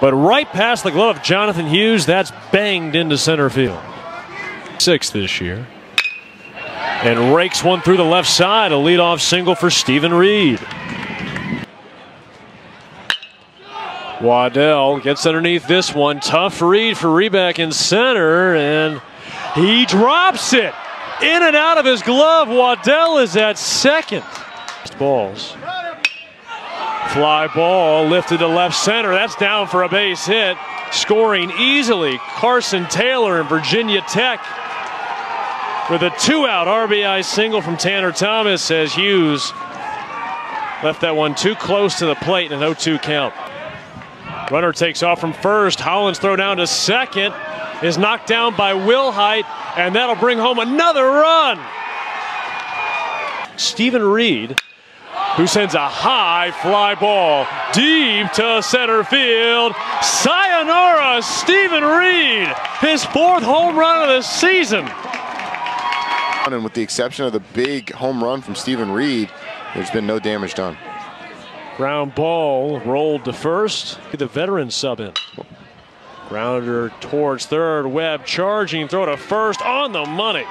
But right past the glove of Jonathan Hughes, that's banged into center field. Sixth this year. And rakes one through the left side. A leadoff single for Stephen Reed. Waddell gets underneath this one. Tough read for Reback in center, and he drops it. In and out of his glove. Waddell is at second. Balls. Fly ball lifted to left center. That's down for a base hit. Scoring easily. Carson Taylor and Virginia Tech with a two out RBI single from Tanner Thomas as Hughes left that one too close to the plate in an 0 2 count. Runner takes off from first. Hollins throw down to second is knocked down by Wilhite, and that'll bring home another run. Stephen Reed, who sends a high fly ball deep to center field. Sayonara, Stephen Reed, his fourth home run of the season. And with the exception of the big home run from Stephen Reed, there's been no damage done. Ground ball rolled to first. The veteran sub in. Grounder towards third. Webb charging, throw to first on the money.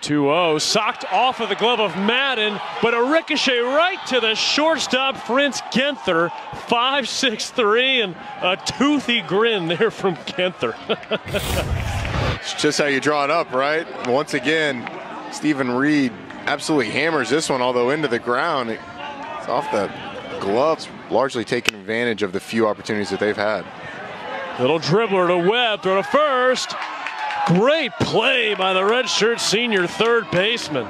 2-0, socked off of the glove of Madden, but a ricochet right to the shortstop, Prince Genther, 5-6-3, and a toothy grin there from Genther. it's just how you draw it up, right? Once again, Stephen Reed absolutely hammers this one, although into the ground. It's off the gloves, largely taking advantage of the few opportunities that they've had. Little dribbler to Webb, throw to first. Great play by the redshirt senior third baseman.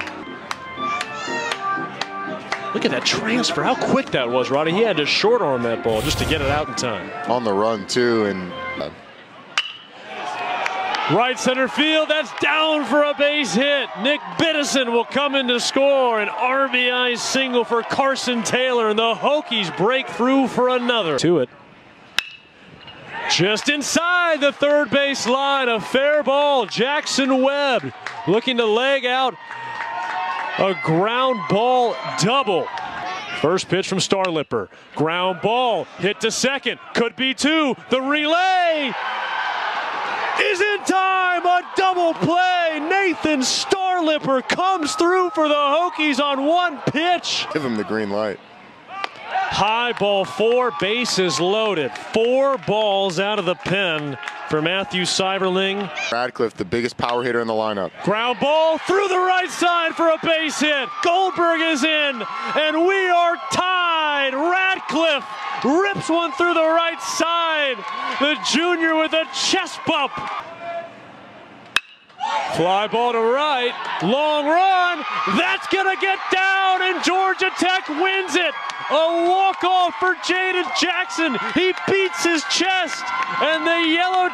Look at that transfer. How quick that was, Roddy. He had to short arm that ball just to get it out in time. On the run, too, and uh, Right center field, that's down for a base hit. Nick Biddison will come in to score. An RBI single for Carson Taylor, and the Hokies break through for another. To it. Just inside the third base line, a fair ball. Jackson Webb looking to leg out a ground ball double. First pitch from Starlipper. Ground ball hit to second. Could be two. The relay is in time. A double play. Nathan Starlipper comes through for the Hokies on one pitch. Give him the green light. High ball four, bases loaded. Four balls out of the pen for Matthew Seiberling. Radcliff, the biggest power hitter in the lineup. Ground ball through the right side for a base hit. Guldberg is in, and we are tied. Radcliff rips one through the right side. The junior with a chest bump. Fly ball to right, long run. That's gonna get down, and Georgia Tech wins it. A walk-off for Jaden Jackson. He beats his chest, and the yellow